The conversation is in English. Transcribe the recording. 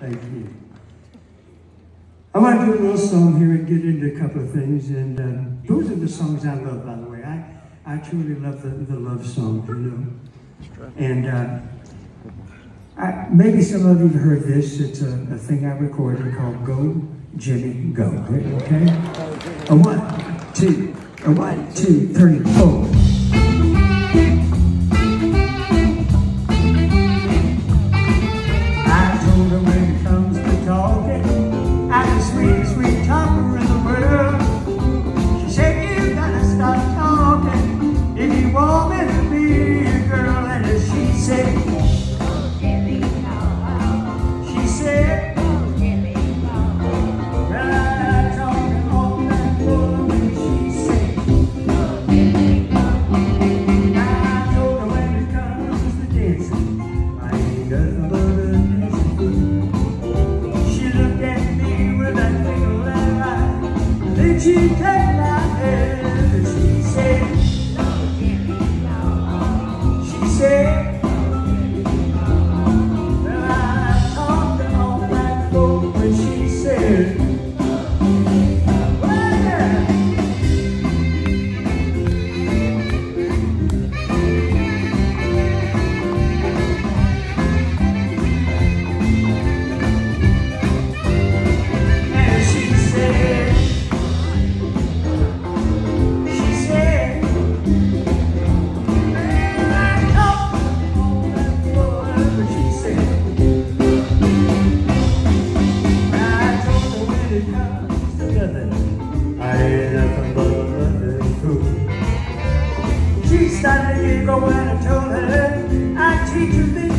Thank you. I want to do a little song here and get into a couple of things. And um, those are the songs I love, by the way. I, I truly love the, the love songs, you know. And uh, I, maybe some of you have heard this. It's a, a thing I recorded called Go, Jimmy, Go. Okay? A one, two, a one, two, three, four. Stop talking if you want me to be a girl. And as she said, she said, that she said, I her when it comes to I ain't. She looked at me with that in her eye. Then she kept say She started to go I told her. I you